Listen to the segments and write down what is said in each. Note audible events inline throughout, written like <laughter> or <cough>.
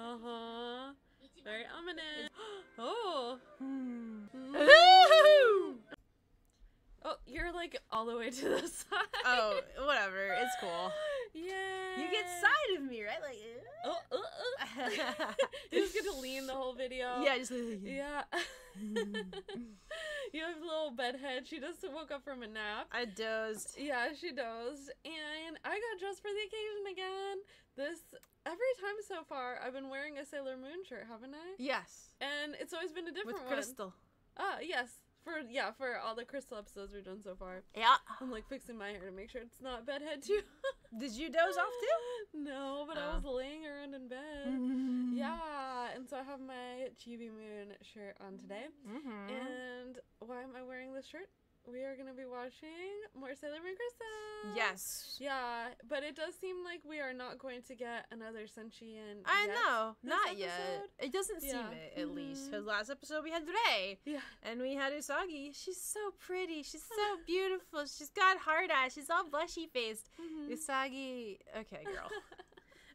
Uh huh. Very ominous. <gasps> oh. Hmm. Mm. Oh, you're like all the way to the <laughs> side. oh, whatever. It's cool. Yeah. You get side of me, right? Like. Oh, uh, uh. <laughs> you just get to lean the whole video. yeah, just. Yeah. <laughs> <laughs> you have a little bedhead. She just woke up from a nap. I dozed. Yeah, she does. And I got dressed for the occasion again. This every time so far I've been wearing a Sailor Moon shirt, haven't I? Yes. And it's always been a different With one. crystal. Ah, yes. For yeah, for all the crystal episodes we've done so far. Yeah. I'm like fixing my hair to make sure it's not bedhead too. <laughs> Did you doze off too? no, but I Oh. was laying around in bed. Mm-hmm. <laughs> Yeah, and so I have my Chibi Moon shirt on today. Mm-hmm. And why am I wearing this shirt? We are gonna be watching more Sailor Moon Crystal. Yes. Yeah, but it does seem like we are not going to get another Senshian. I yet. know, not yet. It doesn't seem Yeah. it, at least. Mhm. Because last episode we had Ray, Yeah. and we had Usagi. She's so pretty. She's so <laughs> beautiful. She's got hard eyes. She's all blushy faced. Mhm. Usagi. Okay, girl.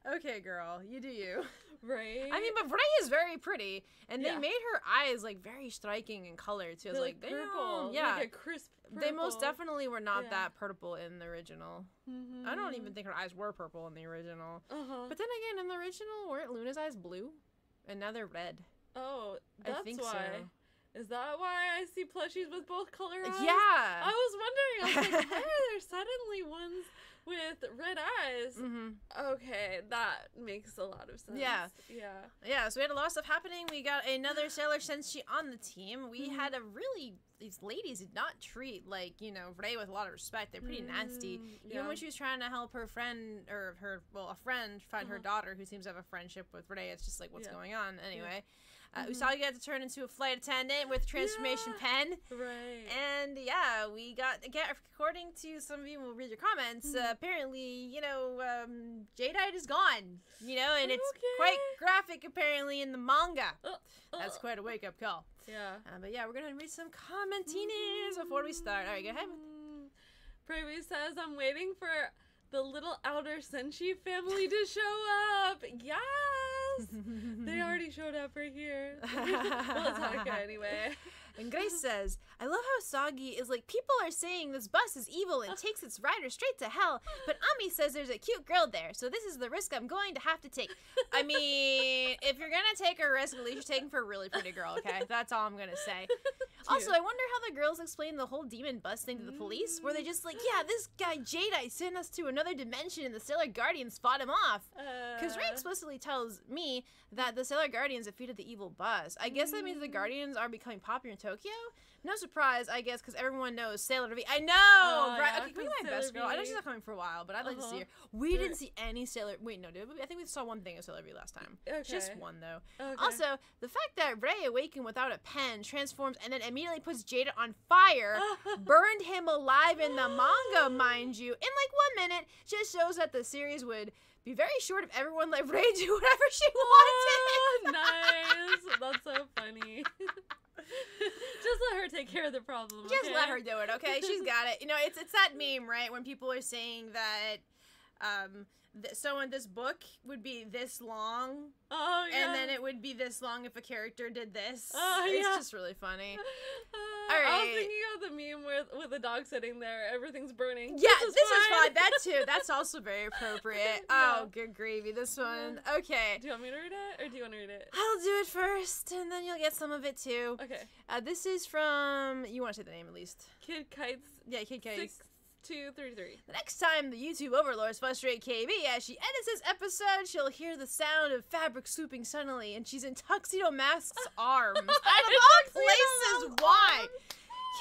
<laughs> okay, girl. You do you. Right. I mean, but is very pretty, and Yeah. they made her eyes like very striking in color too. They're, like, purple. damn. Yeah. Like a crisp. they most definitely were not Yeah. that purple in the original. I don't even think her eyes were purple in the original. Uh huh. But then again, in the original, weren't Luna's eyes blue? And now they're red. Oh, that's I think why. so. Is that why I see plushies with both color eyes? Yeah. I was wondering. I was like, <laughs> why are there suddenly ones with red eyes? hmm Okay, that makes a lot of sense. Yeah. Yeah. Yeah, so we had a lot of stuff happening. We got another <gasps> Sailor Senshi on the team. We Mhm. had a really these ladies did not treat like you know Ray with a lot of respect. They're pretty nasty. Mm, Even yeah. when she was trying to help her friend or her well a friend find her Uh-huh. daughter who seems to have a friendship with Ray, it's just like what's Yeah. going on anyway. Uh, Mhm. Usagi got to turn into a flight attendant with transformation Yeah. pen. Right. And yeah, we got again according to some of you we'll read your comments. Mhm. Uh, apparently, you know, um, Jadeite is gone. You know, and it's Okay. quite graphic apparently in the manga. Uh, That's uh, quite a wake up call. Yeah. Uh, but yeah, we're gonna read some commentinis before we start. All right, go ahead. Mm. Preview says, I'm waiting for the little outer Senshi family to show up. <laughs> Yes! <laughs> already showed up right here. <laughs> well, it's Hanukkah anyway. <laughs> And Grace says, I love how Usagi is like, people are saying this bus is evil and takes its rider straight to hell, but Ami says there's a cute girl there, so this is the risk I'm going to have to take. I <laughs> mean, if you're gonna take a risk, at least you're taking for a really pretty girl, okay? That's all I'm gonna say. <laughs> Also, I wonder how the girls explain the whole demon bus thing to the police, where they just like, yeah, this guy Jadeite sent us to another dimension and the Sailor Guardians fought him off. Because Ray Uh, explicitly tells me that the Sailor Guardians defeated the evil bus. I guess that means the Mm. Guardians are becoming popular in Tokyo. No surprise, I guess, because everyone knows Sailor V. I know, Oh, right? yeah, okay, can we 'cause my best girl? I know she's not coming for a while, but I'd like to see Uh-huh. her. We didn't see any Sailor. Wait, no, did we? I think we saw one thing of Sailor V last time. Okay. Just one though. okay. Also, the fact that Ray awakened without a pen, transforms, and then immediately puts Jadeite on fire <laughs> burned him alive in the manga, mind you, in like one minute, just shows that the series would be very short if everyone let Ray do whatever she <laughs> Oh, wanted. nice. That's so funny. <laughs> <laughs> Just let her take care of the problem. Just let her do it, okay? She's <laughs> got it. You know, it's it's that meme, right? When people are saying that um th- so in this book would be this long Oh yeah. and then it would be this long if a character did this. Oh, it's yeah. just really funny. <laughs> Uh, All I was thinking of the meme with with the dog sitting there, everything's burning. Yeah, is this is fine. That too. That's also very appropriate. Oh, good gravy. This one. Okay. Do you want me to read it, or do you want to read it? I'll do it first, and then you'll get some of it too. Okay. Uh, this is from. You want to say the name at least? Kid kites Yeah, Kid Case. six two three three. The next time the YouTube overlords frustrate KB as she edits this episode, she'll hear the sound of fabric swooping suddenly, and she's in Tuxedo Mask's <laughs> arms. Out of all places, why?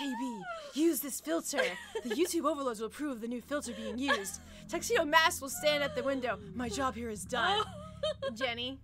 KB, use this filter. The <laughs> YouTube overlords will approve of the new filter being used. Tuxedo Mask will stand at the window. My job here is done. Oh. <laughs> Jenni,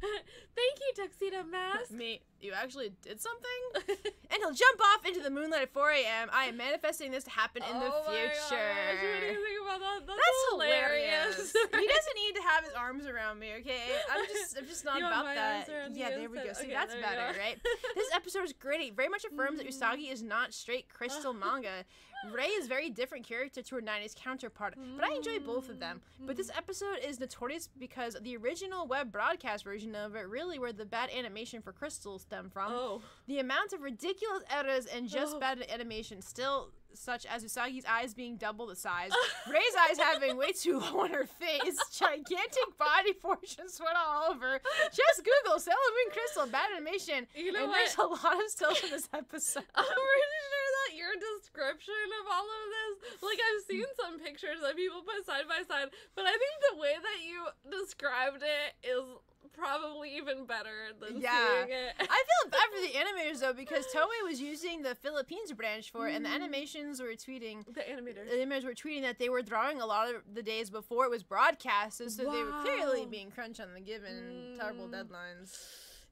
<laughs> Thank you, Tuxedo Mask. me, you actually did something? <laughs> And he'll jump off into the moonlight at 4 a.m. I am manifesting this to happen in the Oh my future. gosh, what do you think about that? That's, That's hilarious. hilarious. he doesn't need to have his arms around me, okay? I'm just I'm just <laughs> not You about that. Yeah, there we go. See, Okay, that's better, right? This <laughs> episode is great. It very much affirms that Usagi is not straight crystal manga. Ray is very different character to her 90s counterpart, but I enjoy both of them. But this mm. episode is notorious because the original web broadcast version of it really where the bad animation for Crystal stemmed from. Oh. The amount of ridiculous errors and just Oh. bad animation still such as Usagi's eyes being double the size, Ray's eyes having way too low <laughs> on her face, gigantic body portions sweat all over. Just Google Sailor Moon Crystal bad animation. You know and what? there's a lot of stills in this episode. <laughs> I'm pretty sure that your description of all of this, like I've seen some pictures that people put side by side, but I think the way that you described it is probably even better than Yeah. seeing it. I feel bad for the animators though because Toei was using the Philippines branch for it, and the mm-hmm. Animations were tweeting. the animators. The animators were tweeting that they were drawing a lot of the days before it was broadcast, and so they were clearly being crunched on the given terrible Mm. deadlines.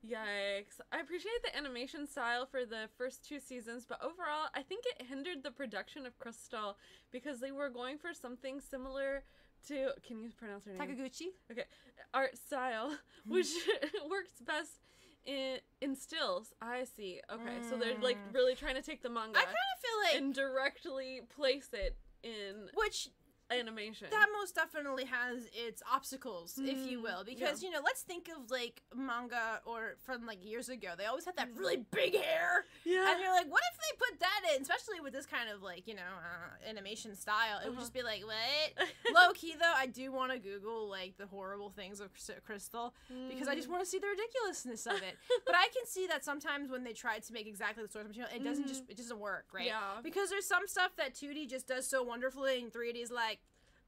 Yikes. I appreciate the animation style for the first two seasons, but overall, I think it hindered the production of Crystal because they were going for something similar to. Can you pronounce her name? Takaguchi. Okay. Art style, <laughs> which <laughs> works best in in stills. I see. Okay, so they're like Mm. really trying to take the manga I kind of feel like and directly place it in which animation. that most definitely has its obstacles, if you Mm, will, because you know, let's think of like manga or from like years ago. They always had that really big hair, yeah. and you're like, what if they put that in, especially with this kind of like you know uh, animation style? It would Uh-huh. just be like, what? Low key though, I do want to Google like the horrible things of Crys- Crystal because I just Mm. want to see the ridiculousness of it. <laughs> but I can see that sometimes when they try to make exactly the source material, it doesn't just it doesn't work, right? Yeah. Because there's some stuff that 2D just does so wonderfully, and 3D is like,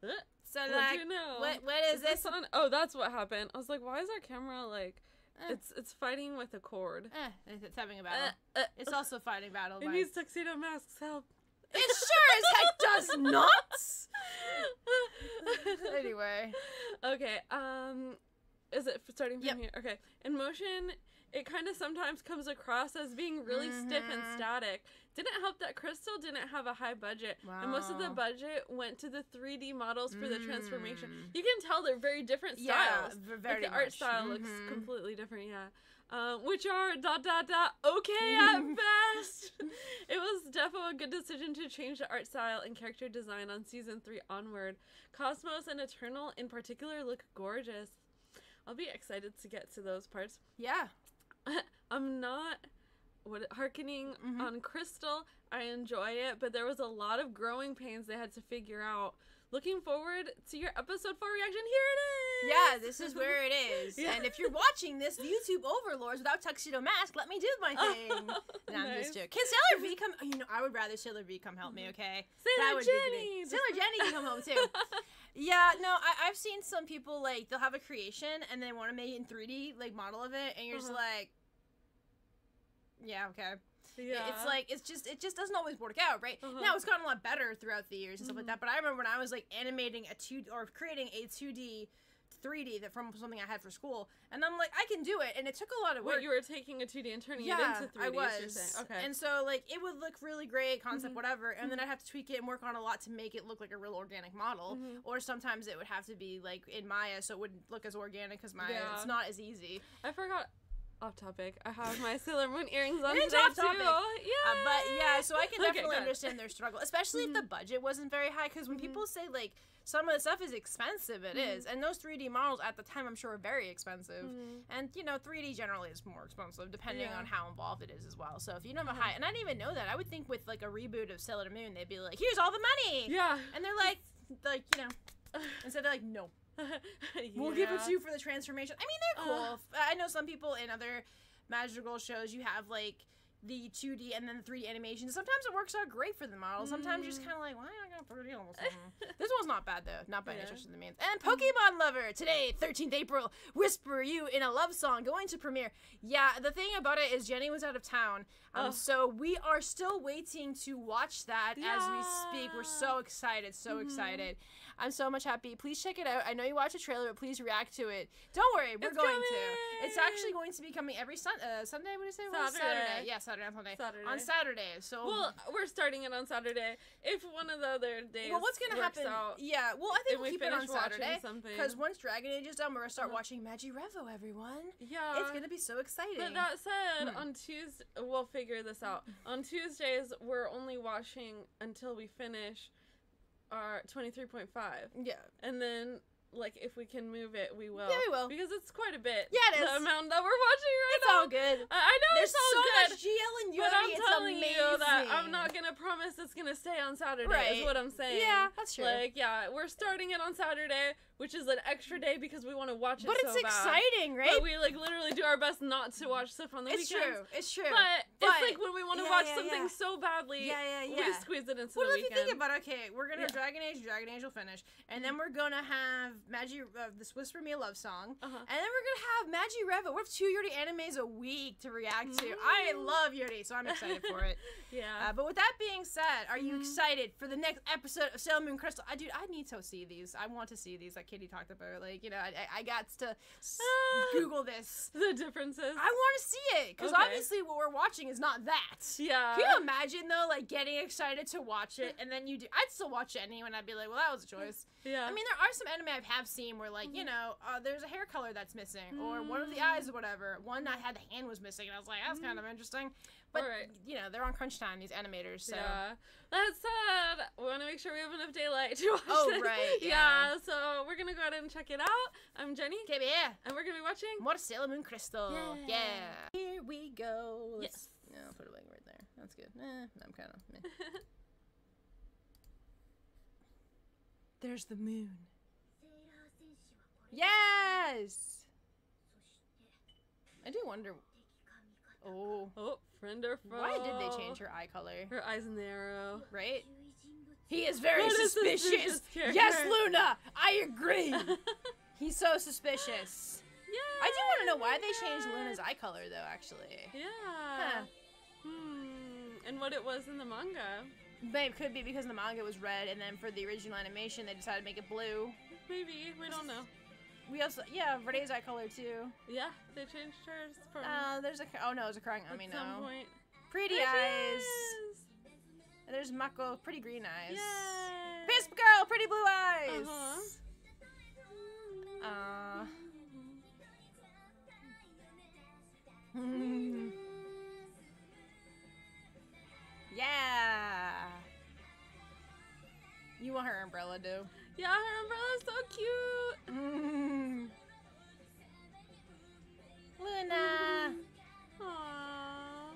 so What like, do you know? what what is, Is this? this on? Oh, that's what happened. I was like, why is our camera like? Eh. It's it's fighting with a cord. Eh, it's having a battle. Uh, uh, it's also fighting battle. it needs tuxedo masks. Help. It sure as heck does <laughs> not. <laughs> anyway, Okay. Um, is it starting from Yep. here? Okay. In motion, it kind of sometimes comes across as being really stiff and Mhm. static. Didn't help that Crystal didn't have a high budget, and most of the budget went to the 3D models for the transformation. Mm. You can tell they're very different yeah, styles. v- Like the art much. style looks Mhm. completely different. Yeah. Um, which are dot dot dot okay at <laughs> best. it was definitely a good decision to change the art style and character design on season three onward. Cosmos and Eternal in particular look gorgeous. I'll be excited to get to those parts. Yeah. <laughs> I'm not what harkening Mhm. on Crystal. I enjoy it, but there was a lot of growing pains they had to figure out. Looking forward to your episode four reaction. Here it is. Yeah, this is where it is. <laughs> Yeah. And if you're watching this, YouTube overlords without tuxedo mask, let me do my <laughs> thing. no, I'm Nice. just joking. Can Sailor V come? You know, I would rather Sailor V come help me. Okay. Sailor That would be the Jenni. Sailor Jenni can come home too. <laughs> Yeah, no, I, I've seen some people like they'll have a creation and they want to make it in 3D, like model of it, and you're just Uh-huh. like, yeah, okay. yeah. It's like it's just it just doesn't always work out, right? Uh-huh. Now it's gotten a lot better throughout the years and stuff like Mhm. that. But I remember when I was like animating a two or creating a 2D. 3D that from something I had for school, and I'm like, I can do it, and it took a lot of work. What you were taking a 2D and turning yeah, it into 3D. I is what you're was. Okay. And so like it would look really great, concept Mhm. whatever, and then I'd have to tweak it and work on a lot to make it look like a real organic model. Mhm. Or sometimes it would have to be like in Maya, so it wouldn't look as organic as Maya. Yeah. It's not as easy. I forgot. Off topic. I have my Sailor Moon earrings on It's today off too. topic. Yeah. Uh, but yeah, so I can definitely good. understand their struggle, especially if the budget wasn't very high. Because when Mhm. people say like some of the stuff is expensive, it is, Mhm. and those 3D models at the time I'm sure were very expensive. Mhm. And you know, 3D generally is more expensive depending Yeah. on how involved it is as well. So if you don't have a high, and I didn't even know that, I would think with like a reboot of Sailor Moon, they'd be like, "Here's all the money," Yeah. and they're like, <laughs> like you know, <laughs> instead they're like, "No, <laughs> we'll give it to you for the transformation." I mean, they're cool. Uh. I know some people in other magical shows, you have like the 2D and then the 3D animation. Sometimes it works out great for the model. Sometimes you're just Mm. kind of like, why am I going 3D on <laughs> this one's not bad though, not by any Yeah. stretch of the means. And Pokemon Lover today, 13th April, Whisper You in a Love Song going to premiere. Yeah, the thing about it is Jenni was out of town, um, Oh. so we are still waiting to watch that as we speak. We're so excited, so Mhm. excited. I'm so much happy. Please check it out. I know you watched a trailer, but please react to it. Don't worry, we're It's going to. It's actually going to be coming every sun- uh, Sunday. What do you say? was? Saturday. Yeah, Saturday on Sunday. Saturday. On Saturday. So. Well, we're starting it on Saturday. If one of the other days. well, what's gonna happen? Out, Yeah, well, I think we'll we keep it on Saturday something. because once Dragon Age is done, we're gonna start Uh-huh. watching Magi Revo. Everyone, yeah, it's gonna be so exciting. But that said, Hmm. on Tuesday, we'll figure this out. On Tuesdays, we're only watching until we finish our 23.5. yeah, And then, like, if we can move it, we will. Yeah, we will. Because it's quite a bit. Yeah, it The amount that we're watching right it's now. all good. I I know There's it's all so good. much GL and Yuri. But I'm telling amazing. you that I'm not gonna promise it's gonna stay on Saturday. Right. Is what I'm saying. Yeah, that's true. Like, yeah, we're starting it on Saturday, which is an extra day because we want to watch it. but it's so bad. exciting, right? But we like literally do our best not to watch stuff on the it's weekends. true. It's true. But, But- it's like when we want to yeah, watch yeah, something yeah. so badly, Yeah, yeah, we squeeze it into Well, the if you think about it, okay, we're gonna Yeah. Dragon Age, Dragon Age will finish, and then we're gonna have Magi, uh, this Whisper Me a Love song, uh-huh. and then we're gonna have Magi Revo. We're have two Yuri animes a week to react to. I Mm. love Yuri, so I'm excited for it. <laughs> yeah. Uh, but with that being said, are you Mhm. excited for the next episode of Sailor Moon Crystal? I dude, I need to see these. I want to see these, like Katie talked about. Like you know, I, I- got to. <sighs> Google this. <laughs> the differences. I want to see it because Okay. obviously what we're watching is not that. yeah. Can you imagine though, like getting excited to watch it and then you do? I'd still watch it anyway, and I'd be like, well, that was a choice. <laughs> yeah. I mean, there are some anime I have seen where, like, you Mhm. know, uh, there's a hair color that's missing, or one of the Mm. eyes or whatever. One I had the hand was missing, and I was like, that's kind of interesting. But Alright. you know, they're on crunch time, these animators. So Yeah. That said, we want to make sure we have enough daylight to <laughs> watch Oh, this. right, Yeah. So we're gonna go ahead and check it out. I'm Jenni, okay, yeah, and we're gonna be watching. more Sailor Moon Crystal. Yeah. Yeah. Here we go. Yes. Yeah, I'll put it like right there. That's good. Eh, I'm kind of. <laughs> There's the moon. Yes. I do wonder. Oh, oh, why did they change her eye color? Her eyes the. Right? He is very What suspicious. <laughs> suspicious. Yes, Luna, I agree. <laughs> He's so suspicious. yeah. I do want to know why they changed Luna's eye color, though. Actually, Yeah. Huh. Hmm. And what it was in the manga? Maybe it could be because the manga was red, and then for the original animation, they decided to make it blue. Maybe we don't know. We also, yeah, Verde's eye color too. Yeah, they changed hers from Uh, there's a oh no, it's a crying army some now. point. Pretty There eyes. And there's Mako, pretty green eyes. Yay. Pisp girl, pretty blue eyes. Uh-huh. Uh. Hmm. <laughs> yeah. You want her umbrella, do? Yeah, her umbrella's so cute. Mm. <laughs> Luna. Aww.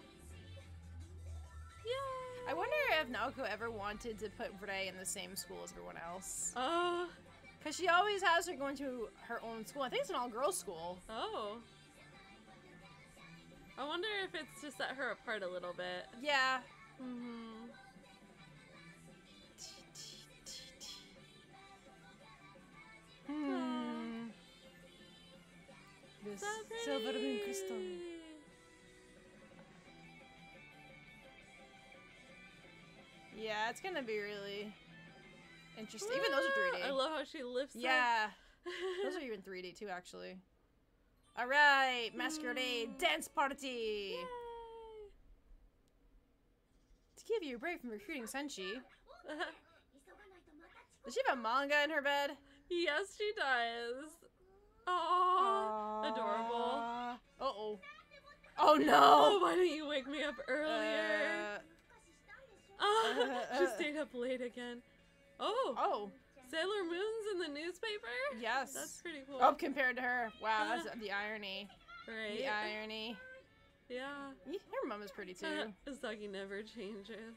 Yeah. I wonder if Naoko ever wanted to put Ray in the same school as everyone else. Oh. Because she always has her going to her own school. I think it's an all girls school. Oh. I wonder if it's to set her apart a little bit. Yeah. Mm-hmm. Hmm. This silver moon crystal. Yeah, it's gonna be really interesting. Even those are 3D. I love how she lifts. yeah, <laughs> those are even 3D too, actually. All right, masquerade Mm. dance party. Yay. To give you a break from recruiting Senshi, <laughs> does she have a manga in her bed? yes, she does. Aww. Adorable. Uh oh. Oh Oh, no. <laughs> why didn't you wake me up earlier? Uh, Ah, <laughs> <laughs> she uh. stayed up late again. Oh, oh, Sailor Moon's in the newspaper? yes. That's pretty cool. Oh, compared to her. Wow, that's the irony. right. The irony. Yeah. Ye- Her mom is pretty too. Usagi never changes.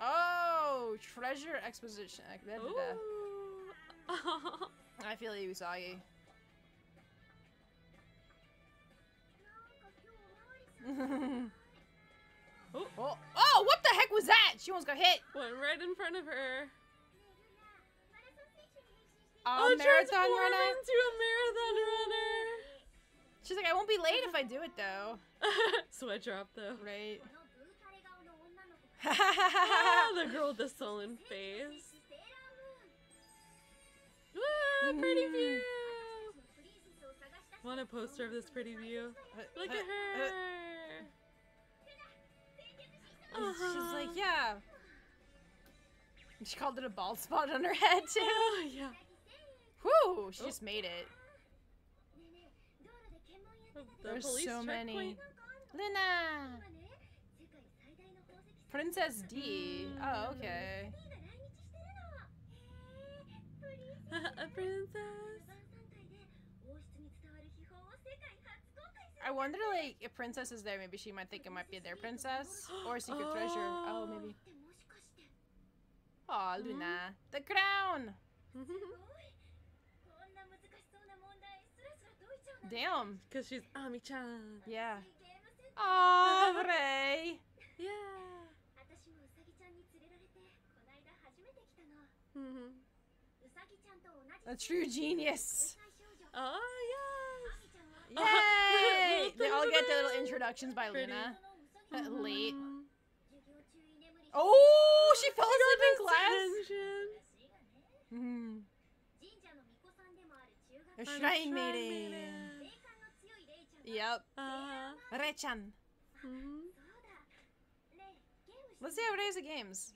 Oh, treasure exposition. Ooh. I feel you, Usagi. <laughs> Oh. oh, oh, what the heck was that? She almost got hit. Went right in front of her. A oh, marathon runner. into a marathon runner. She's like, I won't be late if I do it though. <laughs> Sweat drop though. Right. <laughs> Ah, the girl with the sullen face. Woo, pretty Mm. view. Want a poster of this pretty view? Look at her. She's Uh-huh. like, yeah. She called it a bald spot on her head too. <laughs> Oh, yeah. Whew, she Oh. just made it. The There's police so many. checkpoint. Luna! Princess D. Oh, okay. A princess. I wonder, like, if Princess is there, maybe she might think it might be their princess or secret treasure. Oh, maybe. Aw, Luna. The crown! Damn. Because she's Ami-chan. Yeah. <laughs> Aw, Ray. Yeah. <laughs> Mhm. A true genius. Oh, yes. Yay! <laughs> they all get their Little little introductions by Pretty. Luna. Uh, Late. Oh, she fell asleep in class. Attention. Hmm. A On shrine meeting. Yep. Uh-huh. Rechan. Mhm. Let's see how it is at games.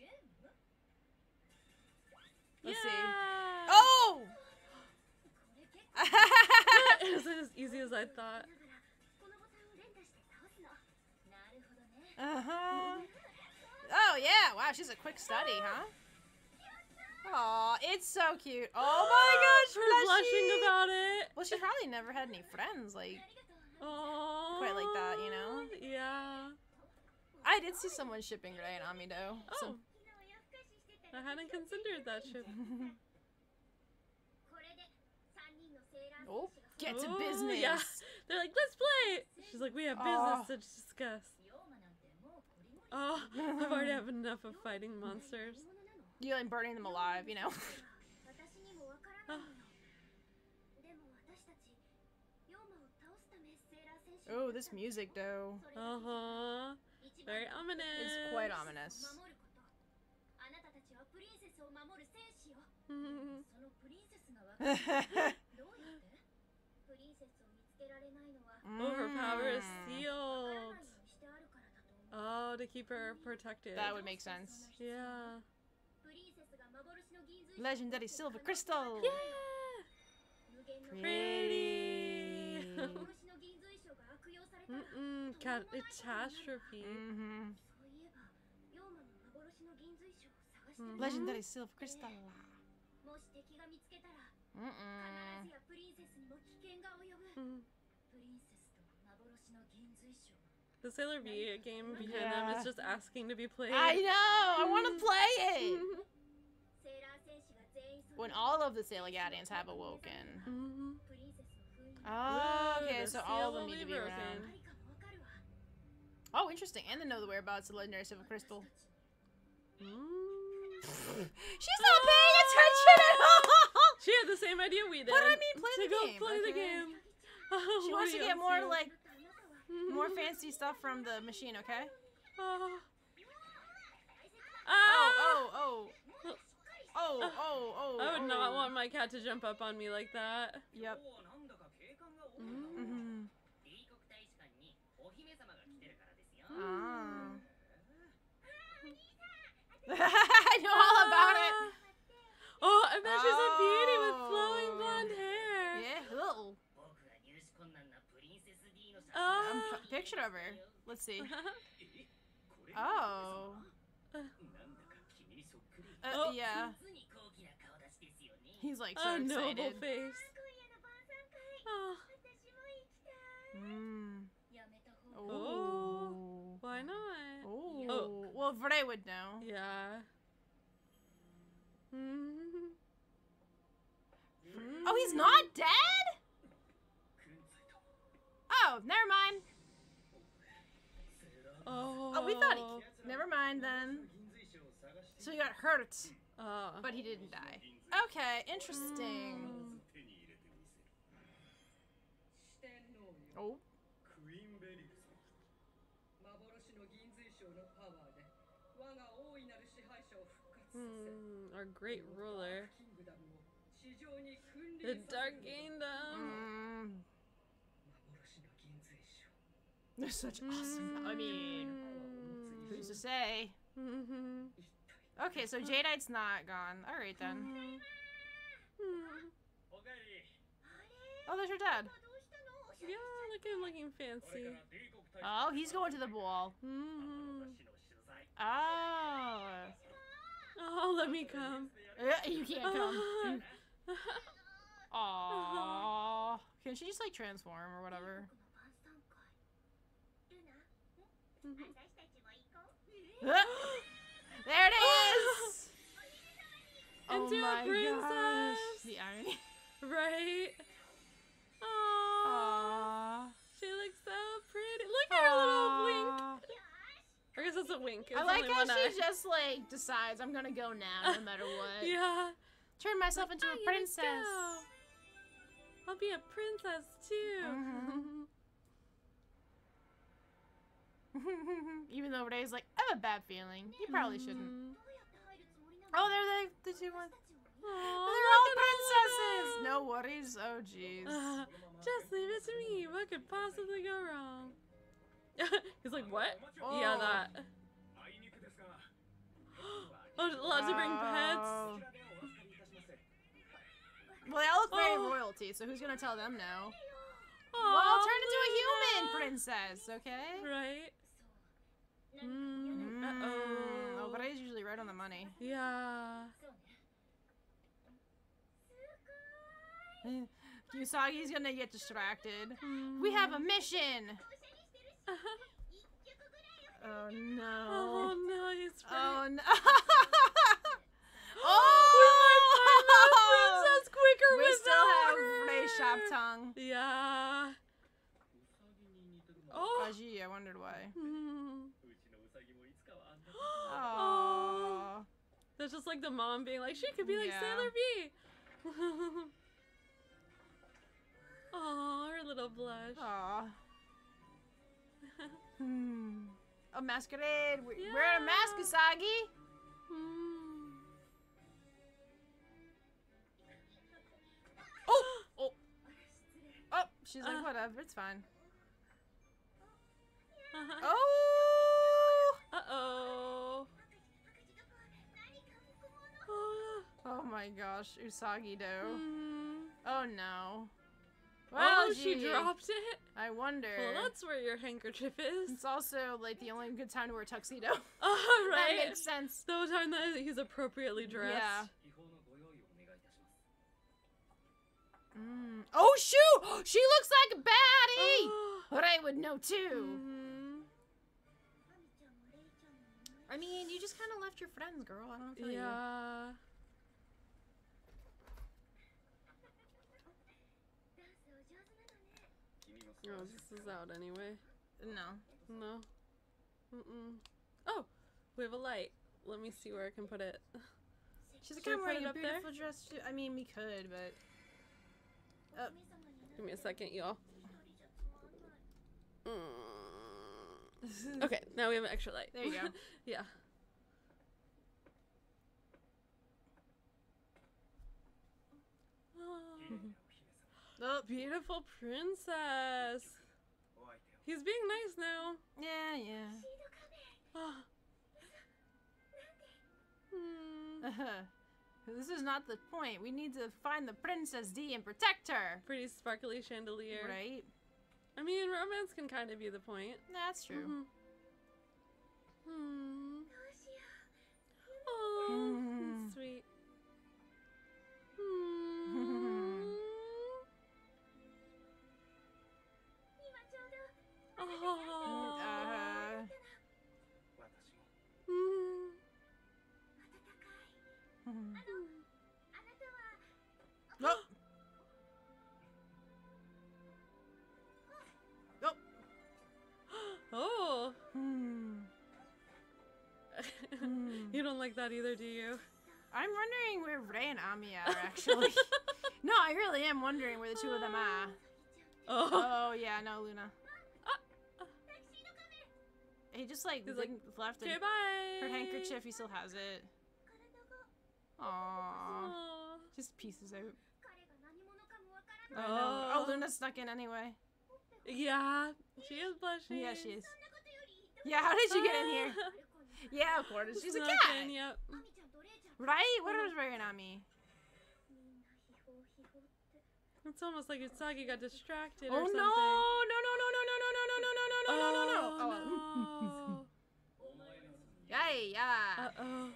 Let's see. Oh! <laughs> it wasn't as easy as I thought. uh huh. Oh yeah! Wow, she's a quick study, huh? Aw, it's so cute. Oh my <gasps> gosh, Her blushing about it. Well, she probably never had any friends. Like, Oh. Quite like that, you know? Yeah. I did see someone shipping Ray and Amido. Oh. So. I hadn't considered that ship. <laughs> oh, get to Ooh, business. yeah. <laughs> They're like, let's play. She's like, we have Aw. business to discuss. Oh, <laughs> I've already had enough of fighting monsters. You like burning them alive, you know? <laughs> Oh. oh, this music though. Uh huh. Very ominous. It's quite ominous. Her power is Mm. sealed. Oh, to keep her protected. That would make sense. Yeah. Legendary silver crystal. Yeah. Pretty. Mm-mm. Catastrophe. Mm-hmm. Mhm. Legendary silver crystal. Mm-mm. The Sailor V game behind them is just asking to be played. I know. I want to <laughs> play it. <laughs> When all of the Sailor-Guardians have awoken. Mhm. Oh, okay. the So all of seal them need to be be broken. around. Oh, interesting. And they know the whereabouts of the legendary silver crystal. Mm. She's not paying attention at all. She had the same idea we did. But I mean, play to the go game, play the game. She <laughs> wants to get more like more fancy stuff from the machine. Okay. Oh. Oh, Ah! oh, oh. Oh, oh, oh. I would not oh. want my cat to jump up on me like that. Yep. Mm-hmm. Ah. <laughs> I know all about it. Oh, I bet she's a beauty with Oh. flowing blonde hair. Yeah. Little. Oh. Um, picture of her. Let's see. Oh. Uh, Oh. Yeah. He's like so oh, noble face. Oh, Mm. Oh. Why not? Oh. Oh. Well, Ray would know. Yeah. Mm. Oh, he's not dead? Oh, never mind. Oh. Oh, we thought he. Never mind then. So he got uh, but he didn't die. Okay, interesting. Mm. Oh. Mm, our great ruler. The Dark Kingdom. Mm. They're such awesome. Hmm. I mean, who's to say? Mm-hmm. Okay, so <laughs> Jadeite's not gone. Alright then. Hmm. Oh, there's your dad. Yeah, look at him looking fancy. Oh, he's going to the ball. Mm. Oh. Oh, let me come. you can't come. <laughs> Aww. Can she just like transform or whatever? <laughs> <gasps> <gasps> <gasps> There it is! <gasps> oh Into a my gosh. princess. The irony. <laughs> Right? Aww. Aww. She looks so pretty. Look at her little wink. I guess it's a wink. It's I like how one eye. she just like decides I'm gonna go now no matter <laughs> what. Yeah. Turn myself into "Ah, a princess. I'll be a princess too. Mhm. <laughs> Even though Ray's like, I have a bad feeling. You probably shouldn't. Mm. Oh, they're the, the two ones. Aww, they're all princesses! No worries. Oh, jeez. Uh, <laughs> just leave it to me. What could possibly go wrong? <laughs> He's like, what? Oh. Yeah, that. <gasps> oh, allowed to bring pets? Well, they all look very oh. royalty, so who's gonna tell them no? Well, I'll turn into a human princess, okay? Right. Mm. Uh oh. Oh, but I was usually right on the money. Yeah. Usagi's gonna get distracted. Mm. We have a mission! oh no. Oh no, it's right. Oh no. <laughs> oh! We might find the princess quicker we with still have Ray Shop Tongue. Yeah. Oh. Aji, I wondered why. Mm. Oh. That's just like the mom being like, she could be like Yeah. Sailor V. Oh, <laughs> her little blush. Aw. <laughs> Hmm. A masquerade. We- Wear a mask, Usagi. Hmm. Oh. <gasps> Oh. Oh. She's like, Uh. whatever. It's fine. Uh-huh. Oh. Uh-oh. oh my gosh, Usagi do. Mm. Oh no. Well, oh, she dropped it. I wonder. Well, that's where your handkerchief is. It's also like the only good time to wear a tuxedo. <laughs> oh, right. That makes sense. The only time that he's appropriately dressed. Yeah. Mm. Oh shoot! She looks like a baddie. Oh. But I would know too. Mm. I mean, you just kind of left your friends, girl. I don't feel you. Yeah. Oh, this is out anyway. No. No. Mm-mm. Oh, we have a light. Let me see where I can put it. She's Should kind we of put wearing a up there? beautiful dress too. I mean, we could, but uh, Give me a second, y'all. Mm. <laughs> okay, now we have an extra light. There you go. <laughs> yeah. <laughs> Oh, beautiful princess. He's being nice now. Yeah, yeah. Oh. Hmm. This is not the point. We need to find the Princess D and protect her. Pretty sparkly chandelier. Right? I mean, romance can kind of be the point. That's true. Mhm. Hmm. Oh, Hmm. sweet. Hmm. oh. Uh, 私も Hmm. hmm. Oh. Oh. You don't like that either, do you? I'm wondering where Ray and Ami are <laughs> actually. no, I really am wondering where the two of them are. Oh. Oh yeah, no, Luna. He just like, He's like, left Okay, bye. Her handkerchief, he still has it. Aww. Aw. Just pieces out. Oh, Oh. Luna snuck in anyway. Yeah, she is blushing. Yeah, she is. Yeah, how did you get in here? <laughs> Yeah, of course. She's a cat. yep. Right? What was wearing on me? It's almost like Usagi got distracted Oh or no! something. No! No! No! No! No! No! No! No! No! No! No! No! Oh, No! no. Yay! Yeah! Uh-oh.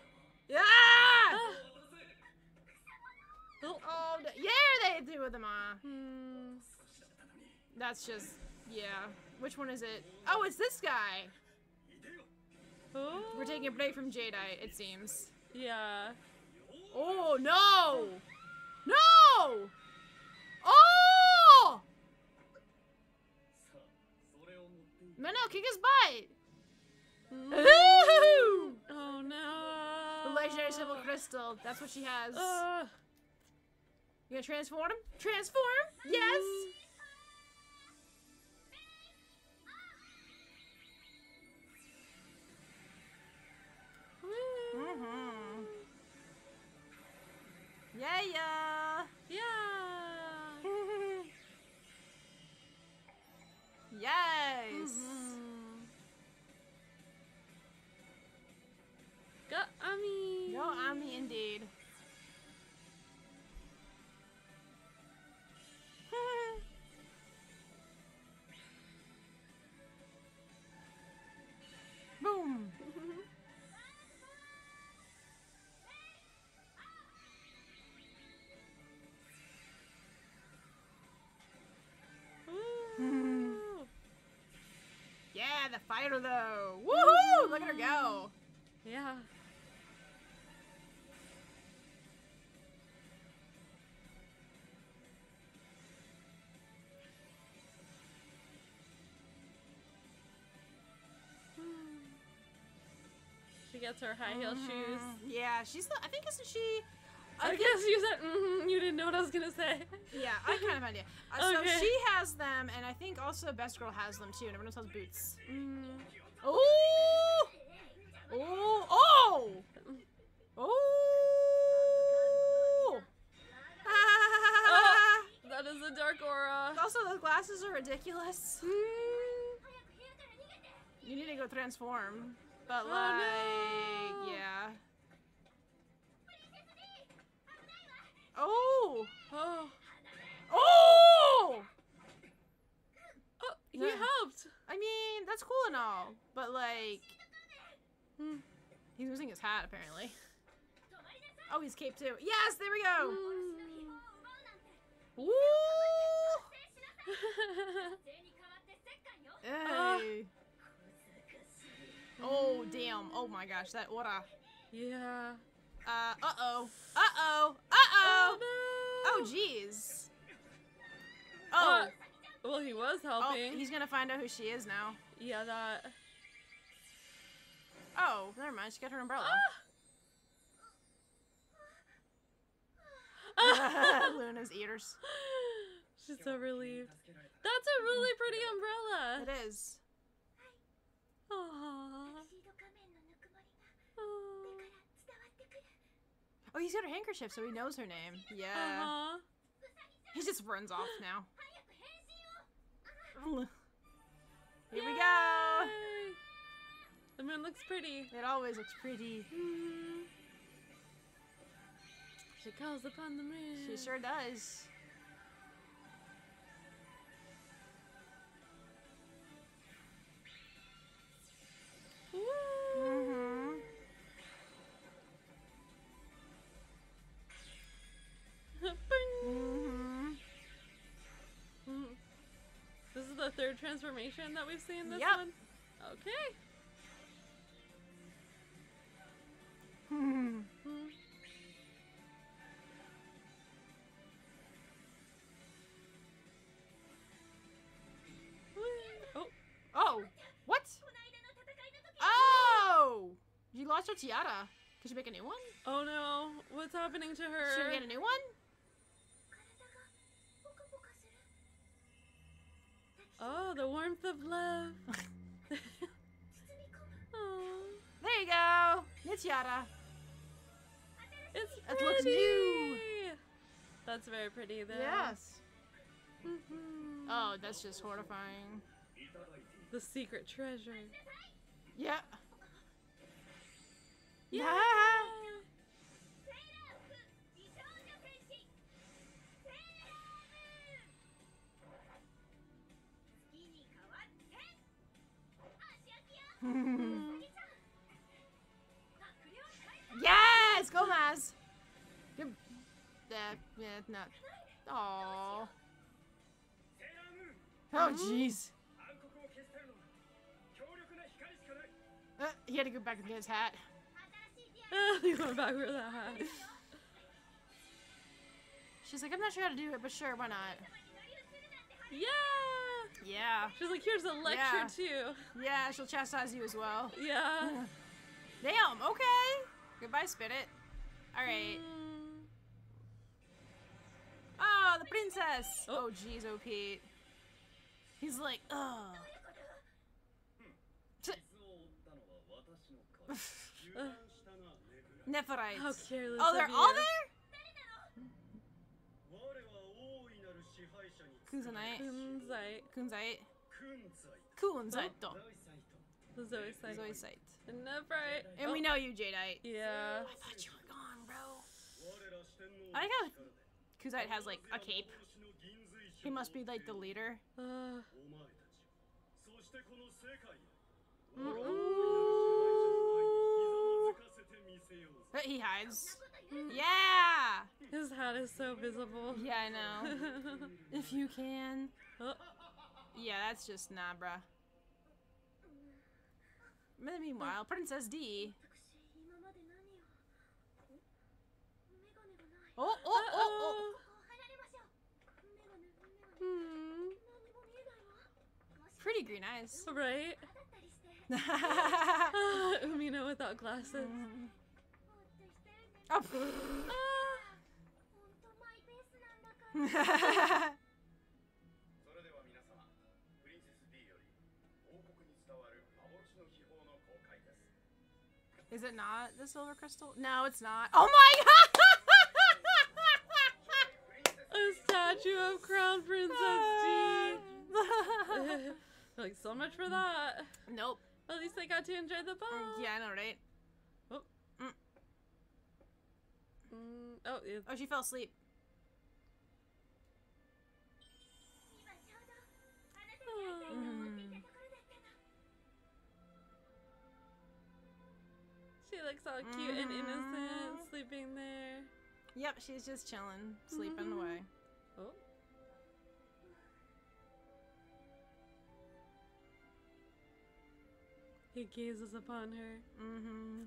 Yeah! Ah. Oh. Oh, d- yeah! They threw them off. Hmm. That's just yeah. Which one is it? Oh, it's this guy. Oh. We're taking a break from Jadeite, it seems. Yeah. Oh no! No! Oh! No, no, kick his butt! Ooh! Oh no. The legendary silver crystal. That's what she has. Ugh. You gonna transform? Transform? Yes! The fighter though. Woohoo! Look at her go. Yeah. <sighs> She gets her high heel shoes. Mhm. Yeah, she's the. I think isn't she? I, think, guess you said mm you didn't know what I was gonna say. yeah, I kind of idea. <laughs> Uh, So she has them, and I think also Best Girl has them too. And everyone else has boots. Mm. Oh! Oh! Oh! Oh! Ah! That is a dark aura. Also, those glasses are ridiculous. Mm. You need to go transform. But Oh, like, no. yeah. Oh! <gasps> Oh. Oh! Oh, he Yeah. helped. I mean, that's cool and all, but like, Hmm. he's losing his hat apparently. Oh, he's cape too. Yes, there we go. Mm. Woo! Ah. <laughs> Hey. Oh damn! Oh my gosh, that aura. yeah. Uh, uh oh, uh oh, uh oh. no. Oh jeez. Oh. Uh, well, he was Oh, helping. he's gonna find out who she is now. yeah, that. Oh, never mind. She got her umbrella. Ah! <laughs> Luna's ears. <laughs> She's so relieved. That's a really pretty umbrella. It is. Aww. Oh, he's got her handkerchief, so he knows her name. Yeah. Uh-huh. He just runs off now. <laughs> Here we go. The moon looks pretty. It always looks pretty. Mm. She calls upon the moon. She sure does. Transformation that we've seen this Yep. one. Okay. Hmm. Mm. Oh, Oh, what? Oh! You lost your tiara. Could you make a new one? oh no! What's happening to her? Should we get a new one? Oh, the warmth of love. <laughs> oh, There you go. New tiara. it's It looks pretty. new. That's very pretty, though. Yes. Mhm. Oh, that's just horrifying. The secret treasure. Yeah. Yeah. <laughs> yes! Go, Maz! You're... Uh, yeah, not... Aww. Oh, jeez. Uh, he had to go back and get his hat. <laughs> he went back for that hat. She's like, I'm not sure how to do it, but sure, why not? Yeah. Yeah. She's like, here's a lecture yeah. too. Yeah, she'll chastise you as well. Yeah. <laughs> Damn. Okay. Goodbye, Spirit. All right. Mm. Oh, the princess. Oh. oh, jeez, oh Pete. He's like, oh. <laughs> Uh. Nephrite. How careless. Oh, they're all there? Kunzite. Kunzite. Kunzite. Kunzite. Zoisite. Zoisite. Enough, right? And we know you, Jadeite. Yeah. I thought you were gone, bro. I like how Kunzite has, like, a cape. He must be, like, the leader. Uh. Mm -mm. But he hides. Mm. yeah! His hat is so visible. Yeah, I know. <laughs> if you can. Oh. Yeah, that's just nah, bruh. Meanwhile, Princess D. Oh, oh, oh, oh! Hmm. Pretty green eyes. Right? <laughs> <laughs> Umino without glasses. Mm. し<laughs> てるんだ oh. ほんとマイペースなんだからそれでは皆様プリンセス D より王国に伝わる幻の秘宝の公開です Is it not the silver crystal? No, it's not. Oh my god! <laughs> A statue of Crown Princess D. <laughs> like, so much for that. nope. At least I got to enjoy the ball. Yeah, I know, right? Oh, yeah. Oh, she fell asleep. <sighs> She looks all cute mm. and innocent, mm-hmm. sleeping there. Yep, she's just chilling, sleeping mm. away. Oh. He gazes upon her. Mm-hmm.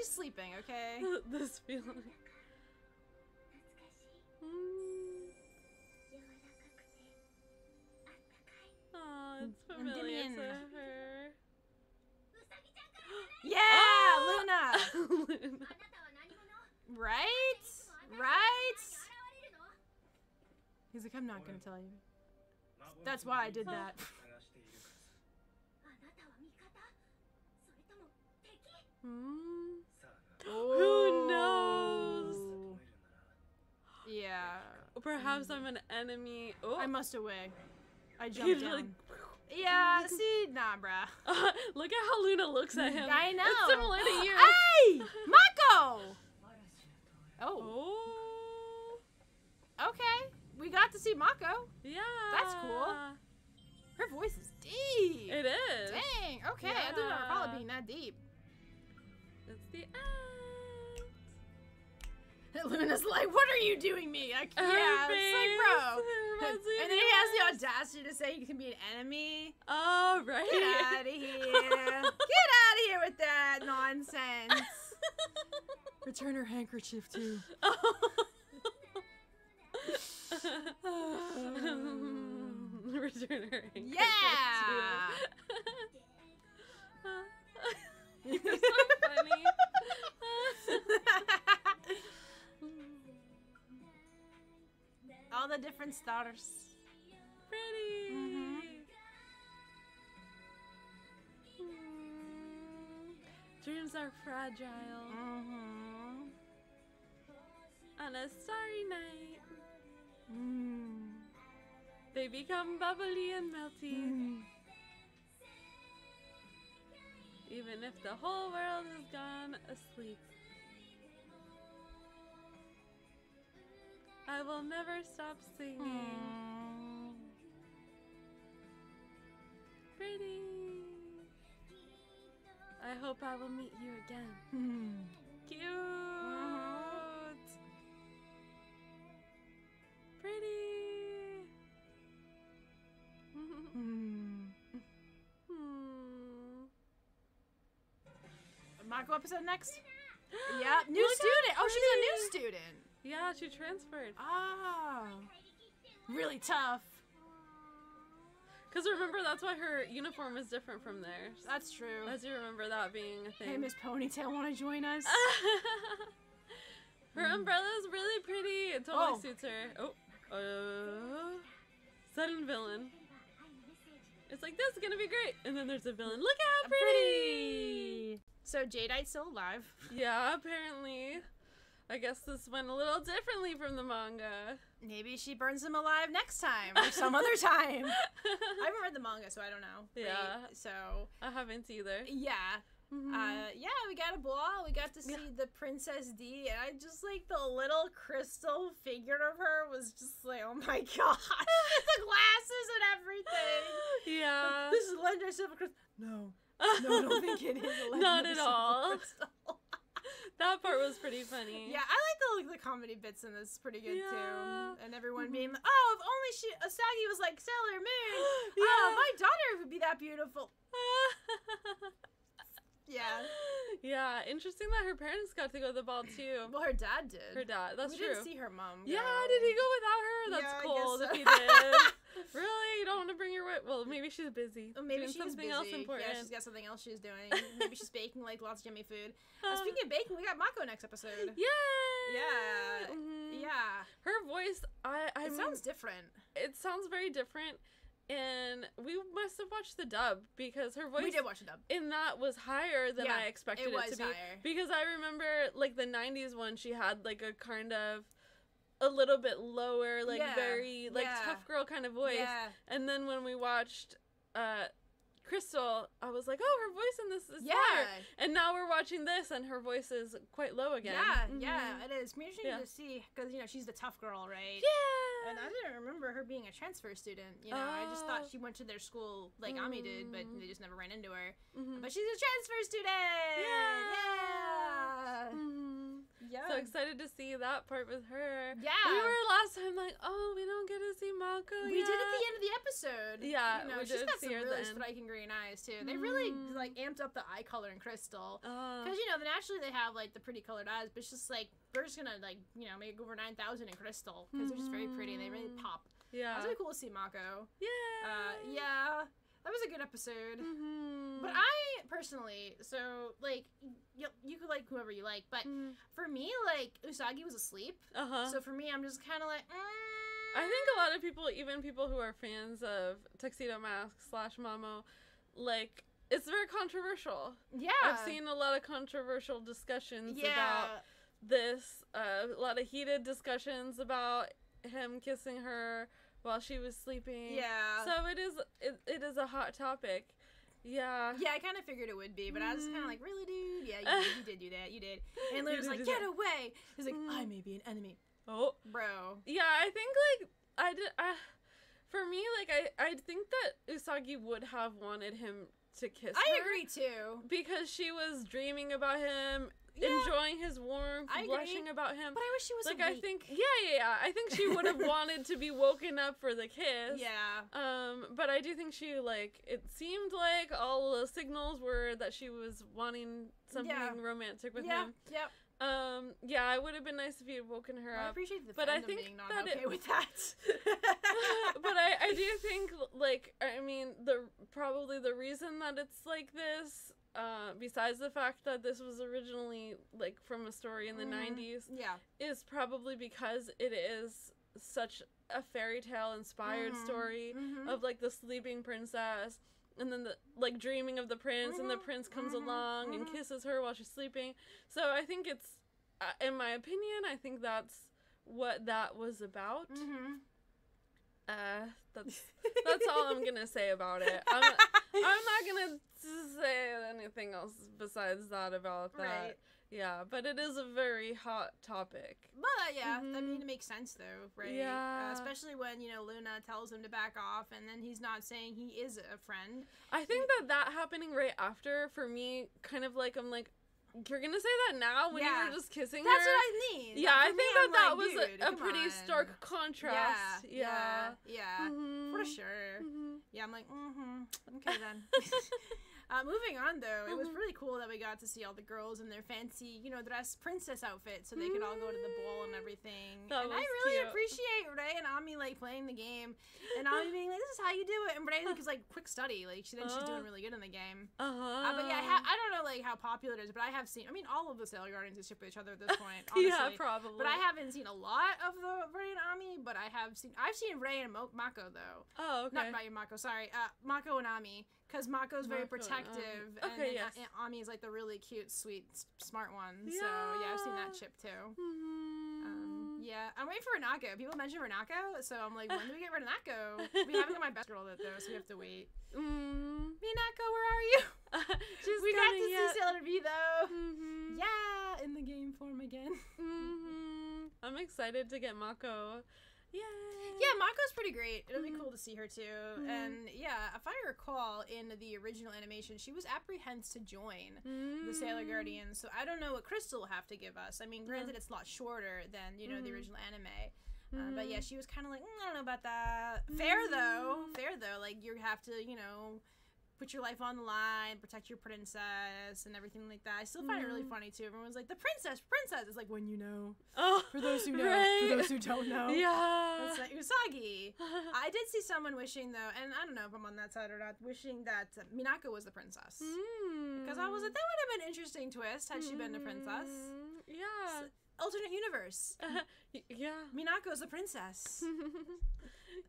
she's sleeping, okay? <laughs> this feeling. Mm. Oh, it's familiar to her. <gasps> yeah, oh! <laughs> Luna. Right? Right? He's like, I'm not gonna tell you. That's why I did that. <laughs> Hmm. Who knows? Yeah. Perhaps I'm an enemy. Oh, I must away. I jumped He's down. Like, yeah, <laughs> see, nah, bruh. <laughs> Look at how Luna looks at him. I know. It's similar to you. hey! <laughs> Mako! Oh. oh. Okay. We got to see Mako. Yeah. That's cool. Her voice is deep. It is. Dang. Okay. Yeah. I didn't recall it being that deep. It's the end. Luna's like, "What are you doing, me?" Like, Her yeah, face it's like, bro. And then he has the audacity to say he can be an enemy. Oh, right. Get out of here. Get out of here with that nonsense. <laughs> Return her handkerchief too. <laughs> <laughs> Return her. handkerchief, Yeah. too. You're so funny. All the different stars. Pretty. Mhm. Mm. are fragile. Mm-hmm. On a starry night, Mm. they become bubbly and melty. Even if the whole world has gone asleep. I will never stop singing. Pretty. I hope I will meet you again. <laughs> Cute. Pretty. Mm. <laughs> Hmm. Mako episode next? <gasps> Yep. New Look student. Oh, she's a new student. Yeah, she transferred. Ah. Really tough. Because remember, that's why her uniform is different from theirs. That's true. I you remember that being a thing. Hey. Miss Ponytail, want to join us? <laughs> her umbrella is really pretty. It totally Oh. suits her. Oh. Uh, sudden villain. It's like, this is gonna be great. And then there's a villain. Look at how pretty! So Jadeite's still alive. Yeah, apparently. I guess this went a little differently from the manga. Maybe she burns him alive next time or some other <laughs> time. I haven't read the manga, so I don't know. right? Yeah. So I haven't either. yeah, Mhm. uh, yeah, we got a ball. We got to see Yeah. the Princess D, and I just like the little crystal figure of her was just like, oh my <laughs> gosh, the glasses and everything. yeah. This is Legend Silver Crystal. No, no, I don't think it is. A <laughs> Not at all. <laughs> That part was pretty funny. Yeah, I like the like, the comedy bits in this pretty good Yeah. too, and everyone mm-hmm. being like, "Oh, if only she Usagi was like Sailor Moon. <gasps> Oh, Yeah. my daughter would be that beautiful." <laughs> Yeah. yeah, interesting that her parents got to go to the ball too. Well, her dad did. Her dad, that's we true. didn't see her mom. yeah, did he go without her? That's Yeah, cold guess if he did. <laughs> <laughs> really? You don't want to bring your wife? Well, maybe she's busy. Or maybe doing she's something busy. else important. Yeah, she's got something else she's doing. maybe she's baking like lots of yummy food. Uh, Uh, speaking of baking, we got Mako next episode. Yay! <laughs> Yeah. Mhm. Yeah, Her voice, I, I it sounds different. it sounds very different, and we must have watched the dub because her voice we did watch the dub. And that was higher than Yeah, I expected it it, was to be. higher. Because I remember like the '90s one, she had like a kind of a little bit lower, like Yeah, very like yeah. tough girl kind of voice. Yeah. And then when we watched uh Crystal, I was like, oh, her voice in this is Yeah. And now we're watching this, and her voice is quite low again. Yeah, Mhm. yeah, it is. It's interesting Yeah. to see because you know she's the tough girl, right? Yeah. And I didn't remember her being a transfer student. You know, I just Oh. thought she went to their school like Ami did, but Mm. they just never ran into her. Mhm. But she's a transfer student. Yeah. Yeah. Mhm. Yeah. So excited to see that part with her. Yeah. We were last time like, oh, we don't get to see Mako. We did at the end of the episode. Yeah, you know, we she's got see some really striking green eyes too. They really Mhm. like amped up the eye color in Crystal. Uh, Because you know, naturally they have like the pretty colored eyes, but it's just like we're just gonna like you know make over nine thousand in Crystal because they're just very pretty and they really Mhm. pop. yeah. That's really cool to see Mako. Yeah. Uh, yeah, that was a good episode. Mhm. But I personally, so like, you, you could like whoever you like, but Mhm. for me, like Usagi was asleep, Uh-huh. so for me, I'm just kind of like. Mm. I think a lot of people, even people who are fans of Tuxedo Mask slash Mamo, like it's very controversial. Yeah, I've seen a lot of controversial discussions yeah, about this. Uh, a lot of heated discussions about him kissing her while she was sleeping. yeah. So it is. It, it is a hot topic. Yeah. yeah, I kind of figured it would be, but I was kind of like, really, dude? Yeah, you, did- you <laughs> did do that. You did. And Luna's like, get that. away. He's like, I Mhm. may be an enemy, Oh. bro. Yeah, I think like I did. Uh, for me, like I, I think that Usagi would have wanted him to kiss. I her agree too. because she was dreaming about him, Yeah. enjoying his warmth, I agree. blushing about him. But I wish she was like I think, yeah, yeah, yeah. I think she would have <laughs> wanted to be woken up for the kiss. Yeah. Um, but I do think she like it seemed like all the signals were that she was wanting something Yeah. romantic with yeah. him. Yep. Um, yeah, it would have been nice if he had woken her I up. I appreciate the but I think being not that okay it- with that. <laughs> but I, I do <laughs> think like I mean the probably the reason that it's like this, uh, besides the fact that this was originally like from a story in the Mhm. '90s, yeah. is probably because it is such a fairy tale inspired Mhm. story Mhm. of like the sleeping princess and then the like dreaming of the prince, and the Mhm, prince comes mhm, along and kisses her while she's sleeping. So I think it's, uh, in my opinion, I think that's what that was about. Mm-hmm. Uh, that's <laughs> that's all I'm gonna say about it. I'm, I'm not gonna say anything else besides that about that. Right. Yeah, but it is a very hot topic. But yeah, I Mhm. mean, it makes sense though, right? Yeah. Uh, especially when you know Luna tells him to back off, and then he's not saying he is a friend. I think that that happening right after for me, kind of like I'm like, you're gonna say that now when you were just kissing That's her. what I mean. yeah, For I me, think that I'm that like, was a, a pretty on. stark contrast. Yeah, yeah, yeah, for Mhm. sure. Mhm. Yeah, I'm like, mm-hmm. Okay then. <laughs> uh, moving on though, it was Mhm. really cool that we got to see all the girls in their fancy, you know, dress princess outfits, so they could all go to the ball and everything. That and I really cute. appreciate Ray and Ami like playing the game, and Ami <laughs> being like, "This is how you do it," and Ray like is like quick study, like she then she's Uh. doing really good in the game. Uh-huh. Uh, but yeah, I, ha- I don't know like how popular it is, but I have seen. I mean, all of the Sailor Guardians is ship with each other at this <laughs> point. Honestly. yeah, probably. But I haven't seen a lot of the Ray and Ami, but I have seen. I've seen Ray and Mo- Mako though. Oh, okay. Not Ray and Mako, sorry. Uh, Mako and Ami, because Mako's very Mako and protective, Ami. and, Okay, then, yes. and Ami is like the really cute, sweet, s- smart one. Yeah. So yeah, I've seen that chip too. Mhm. Um, yeah, I'm waiting for Renako. People mention Renako, so I'm like, when do we get Renako? we haven't got my best girl yet though, so we have to wait. Mm. Minako, where are you? <laughs> She's we got to yet. see Sailor V though. Mhm. Yeah, in the game form again. Mhm. I'm excited to get Mako. Yay. Yeah, Mako's pretty great. It'll be Mhm. cool to see her too. Mhm. And yeah, if I recall, in the original animation, she was apprehensive to join the Sailor Mm. Guardians. So I don't know what Crystal will have to give us. I mean, granted, it's a lot shorter than you know the Mhm. original anime. Uh, but yeah, Mhm. she was kind of like, mm, I don't know about that. Fair though, Mm. fair though. Like you have to, you know, put your life on the line, protect your princess, and everything like that. I still find it really Mhm. funny too. Everyone's like, the princess, princess. It's like when you know. Oh, For those who <laughs> know, right. for those who don't know. <laughs> Yeah. It's like Usagi. I did see someone wishing though, and I don't know if I'm on that side or not, wishing that uh, Minako was the princess. Because I was like, that would have been an interesting twist had she been the princess. Mm, Yeah. Alternate universe. <laughs> Y- yeah. Minako's the princess.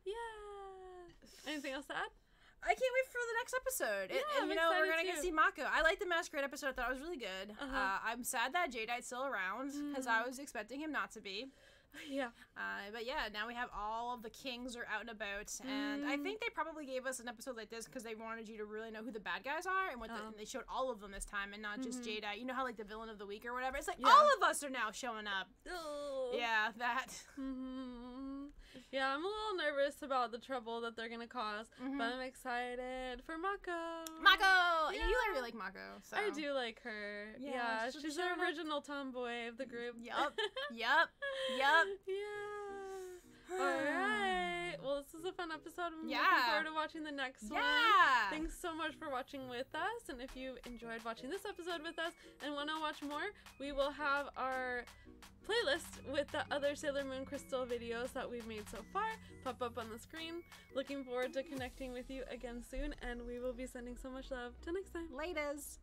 yeah. Anything else to add? I can't wait for the next episode. It- Yeah, and you know, we're gonna get too. to see Mako. I like the Masquerade episode. I thought it was really good. uh Uh-huh. I'm sad that Jadeite's still around because I was expecting him not to be. <laughs> Yeah. Uh, but yeah, now we have all of the kings are out and about, and I Mm. think they probably gave us an episode like this because they wanted you to really know who the bad guys are, and what the, Oh. and they showed all of them this time, and not just Mhm. Jadeite. You know how like the villain of the week or whatever. It's like Yeah. all of us are now showing up. Oh. Yeah, that. <laughs> hmm Yeah, I'm a little nervous about the trouble that they're gonna because Mhm. but I'm excited for Mako. Mako, yeah. you really like Mako. So. I do like her. Yeah, Yeah, she's showing the up. original tomboy of the group. Yup. Yup. Yup. <laughs> Yeah. All right. Well, this is a fun episode. I'm looking forward to watching the next one. Yeah. Thanks so much for watching with us. And if you enjoyed watching this episode with us and want to watch more, we will have our playlist with the other Sailor Moon Crystal videos that we've made so far pop up on the screen. Looking forward to connecting with you again soon, and we will be sending so much love. Till next time. Laters.